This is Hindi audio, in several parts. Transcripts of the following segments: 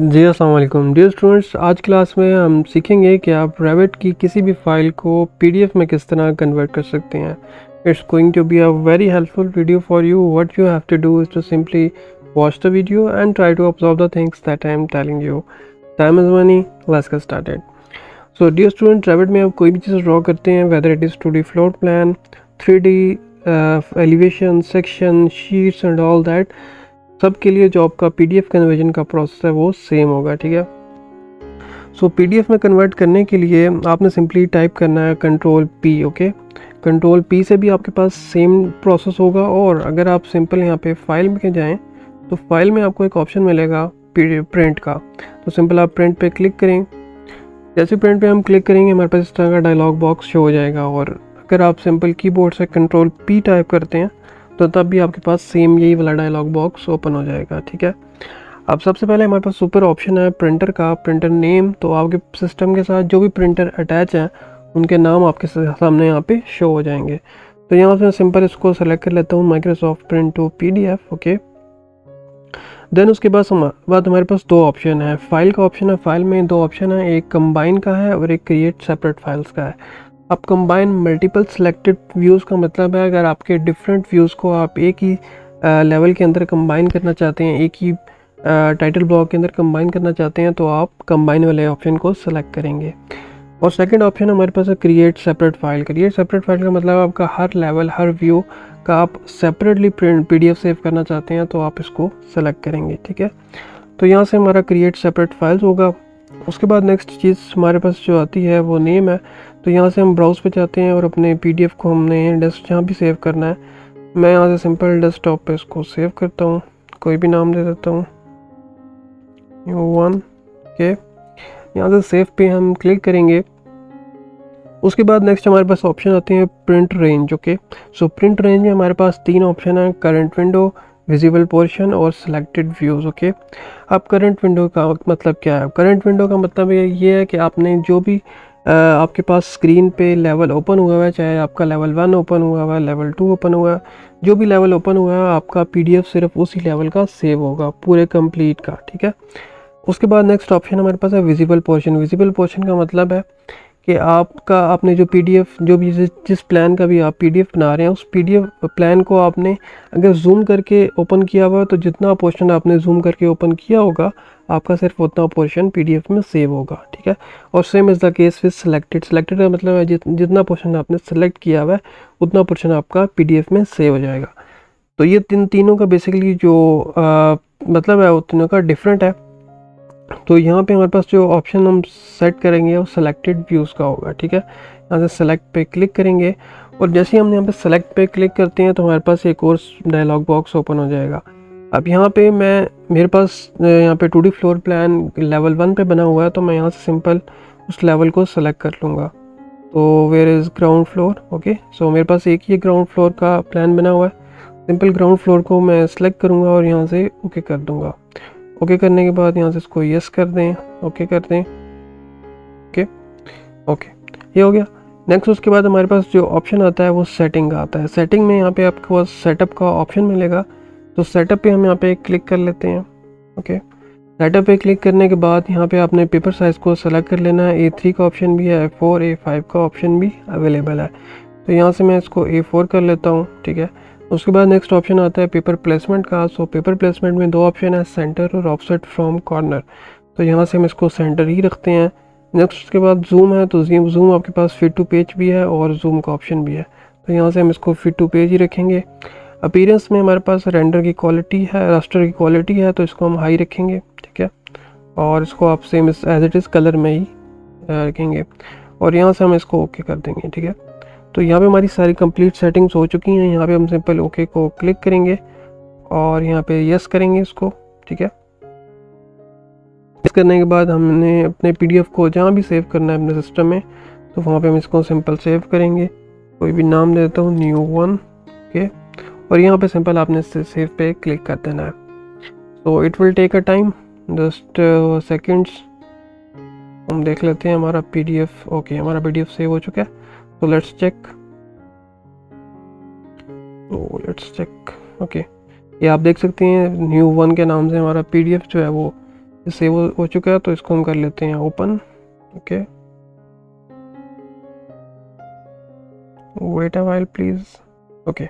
जी, अस्सलाम डियर स्टूडेंट्स आज क्लास में हम सीखेंगे कि आप रेविट की किसी भी फ़ाइल को पीडीएफ में किस तरह कन्वर्ट कर सकते हैं। It's going to be a very helpful video for you what you have to do is to simply watch the video and try to observe the things that I am telling you time is money let's get started so dear student Revit में आप कोई भी चीज़ ड्रॉ करते हैं whether it is two D floor plan three D elevation section sheets and all that सब के लिए जो आपका पी डी कन्वर्जन का प्रोसेस है वो सेम होगा ठीक है? सो so, पी में कन्वर्ट करने के लिए आपने सिंपली टाइप करना है control P okay control P से भी आपके पास सेम प्रोसेस होगा और अगर आप सिंपल यहाँ पे फ़ाइल में जाएँ तो फ़ाइल में आपको एक ऑप्शन मिलेगा प्रिंट का। तो सिंपल आप प्रिंट पे क्लिक करें। जैसे प्रिंट पे हम क्लिक करेंगे हमारे पास इस तरह का डायलॉग बॉक्स शो हो जाएगा और अगर आप सिंपल कीबोर्ड से कंट्रोल पी टाइप करते हैं तो तब भी आपके पास सेम यही वाला डायलॉग बॉक्स ओपन हो जाएगा, ठीक है? अब सबसे पहले हमारे पास सुपर ऑप्शन है प्रिंटर का प्रिंटर नेम तो आपके सिस्टम के साथ जो भी प्रिंटर अटैच हैं, उनके नाम आपके सामने यहाँ पे शो हो जाएँगे। तो यहाँ से सिंपल इसको सेलेक्ट कर लेता हूँ Microsoft print to P okay then उसके बाद बाद हमारे पास दो ऑप्शन है। फ़ाइल का ऑप्शन है फ़ाइल में दो ऑप्शन है, एक कंबाइन का है और एक क्रिएट सेपरेट फाइल्स का है। अब कंबाइन मल्टीपल सेलेक्टेड व्यूज़ का मतलब है, अगर आपके डिफरेंट व्यूज़ को आप एक ही लेवल के अंदर कंबाइन करना चाहते हैं, एक ही टाइटल ब्लॉक के अंदर कंबाइन करना चाहते हैं तो आप कंबाइन वाले ऑप्शन को सेलेक्ट करेंगे। और सेकंड ऑप्शन हमारे पास है create separate file create separate file का मतलब आपका हर लेवल हर व्यू का आप सेपरेटली प्रिंट पी सेव करना चाहते हैं तो आप इसको सेलेक्ट करेंगे, ठीक है? तो यहाँ से हमारा क्रिएट सेपरेट फाइल्स होगा। उसके बाद नेक्स्ट चीज़ हमारे पास जो आती है वो नेम है। तो यहाँ से हम ब्राउज़ पे जाते हैं और अपने पीडीएफ को हमने डेस्क जहाँ भी सेव करना है, मैं यहाँ से सिंपल डेस्कटॉप पे इसको सेव करता हूँ। कोई भी नाम दे देता हूँ। वन के यहाँ से सेव पे हम क्लिक करेंगे। उसके बाद नेक्स्ट हमारे पास ऑप्शन आते हैं print range okay so print range में हमारे पास तीन ऑप्शन हैं करंट विंडो विजिबल पोर्शन और सिलेक्टेड व्यूज़ ओके अब करंट विंडो का मतलब क्या है? करंट विंडो का मतलब ये है कि आपने जो भी आपके पास स्क्रीन पे लेवल ओपन हुआ है, चाहे आपका लेवल वन ओपन हुआ हुआ है लेवल टू ओपन हुआ है, जो भी लेवल ओपन हुआ है, आपका पीडीएफ सिर्फ़ उसी लेवल का सेव होगा, पूरे कंप्लीट का, ठीक है? उसके बाद नेक्स्ट ऑप्शन हमारे पास है विजिबल पोर्शन विजिबल पोर्शन का मतलब है कि आपका आपने जो पीडीएफ जो भी जिस प्लान का भी आप पीडीएफ बना रहे हैं उस पीडीएफ प्लान को आपने अगर जूम करके ओपन किया हुआ तो जितना पोर्शन आपने जूम करके ओपन किया होगा आपका सिर्फ़ उतना पोर्शन पीडीएफ में सेव होगा ठीक है? और same is the case with selected selected का मतलब है जित, जितना पोर्शन आपने सेलेक्ट किया हुआ है उतना पोर्शन आपका पीडीएफ में सेव हो जाएगा। तो ये तीन तीनों का बेसिकली जो आ, मतलब है तीनों का डिफरेंट है। तो यहाँ पे हमारे पास जो ऑप्शन हम सेट करेंगे, वो सेलेक्टेड व्यूज़ का होगा, ठीक है? यहाँ से सेलेक्ट पे क्लिक करेंगे और जैसे ही हम यहाँ पे सेलेक्ट पे क्लिक करते हैं तो हमारे पास एक और डायलॉग बॉक्स ओपन हो जाएगा। अब यहाँ पे मैं, मेरे पास यहाँ पे two floor plan level one पे बना हुआ है तो मैं यहाँ से सिंपल उस लेवल को सेलेक्ट कर लूँगा। तो where is ground floor okay so मेरे पास एक ही ग्राउंड फ्लोर का प्लान बना हुआ है। सिंपल ग्राउंड फ्लोर को मैं सेलेक्ट करूँगा और यहाँ से ओके okay कर दूँगा। ओके करने के बाद यहाँ से इसको यस कर दें। ओके कर दें। ओके ओके ये हो गया। नेक्स्ट उसके बाद हमारे पास जो ऑप्शन आता है, वो सेटिंग का आता है। सेटिंग में यहाँ पे आपको पास सेटअप का ऑप्शन मिलेगा। तो सेटअप पे हम यहाँ पे क्लिक कर लेते हैं। ओके सेटअप पे क्लिक करने के बाद यहाँ पे आपने पेपर साइज़ को सेलेक्ट कर लेना है। ए थ्री का ऑप्शन भी है ए फोर ए फाइव का ऑप्शन भी अवेलेबल है। तो यहाँ से मैं इसको ए फोर कर लेता हूँ, ठीक है? उसके बाद नेक्स्ट ऑप्शन आता है पेपर प्लेसमेंट का। सो पेपर प्लेसमेंट में दो ऑप्शन है सेंटर और ऑफसेट फ्रॉम कॉर्नर तो यहाँ से हम इसको सेंटर ही रखते हैं। नेक्स्ट उसके बाद जूम है तो जूम जूम आपके पास फिट टू पेज भी है और जूम का ऑप्शन भी है। तो यहाँ से हम इसको फिट टू पेज ही रखेंगे। अपीरेंस में हमारे पास रेंडर की क्वालिटी है रास्टर की क्वालिटी है तो इसको हम हाई रखेंगे, ठीक है? और इसको आप same as it is colour में ही रखेंगे। और यहाँ से हम इसको ओके कर देंगे, ठीक है? तो यहाँ पे हमारी सारी कंप्लीट सेटिंग्स हो चुकी हैं। यहाँ पे हम सिंपल ओके को क्लिक करेंगे और यहाँ पे यस करेंगे इसको, ठीक है? यस करने के बाद हमने अपने पीडीएफ को जहाँ भी सेव करना है अपने सिस्टम में तो वहाँ पे हम इसको सिंपल सेव करेंगे। कोई भी नाम दे देता हूँ न्यू वन ओके और यहाँ पे सिंपल आपने सेव पे क्लिक कर देना है। So it will take a time just seconds हम देख लेते हैं हमारा पीडीएफ ओके हमारा पीडीएफ सेव हो चुका है। So, let's check. So let's check. Okay ये आप देख सकते हैं न्यू वन के नाम से हमारा पीडीएफ जो है वो सेव हो चुका है तो इसको हम कर लेते हैं open okay wait a while please okay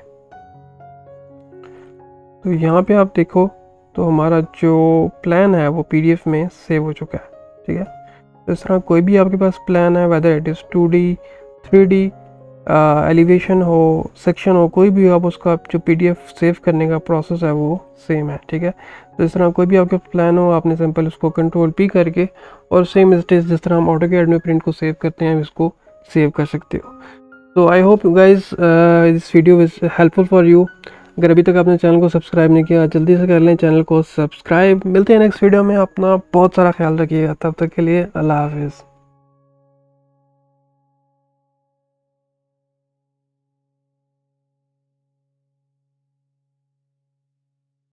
तो यहाँ पे आप देखो तो हमारा जो प्लान है वो पीडीएफ में सेव हो चुका है, ठीक है? तो इस तरह कोई भी आपके पास प्लान है whether it is two D three D elevation हो सेक्शन हो, कोई भी हो, आप उसका जो पीडीएफ सेव करने का प्रोसेस है वो सेम है, ठीक है? तो इस तरह कोई भी आपके प्लान हो, आपने सिंपल उसको कंट्रोल पी करके और सेम स्टेज जिस तरह हम ऑटो के में प्रिंट को सेव करते हैं इसको सेव कर सकते हो। तो I hope guys this video is helpful for you अगर अभी तक आपने चैनल को सब्सक्राइब नहीं किया, जल्दी से कर लें चैनल को सब्सक्राइब मिलते हैं नेक्स्ट वीडियो में, अपना बहुत सारा ख्याल रखिएगा। तब तक के लिए अल्लाह हाफिज़।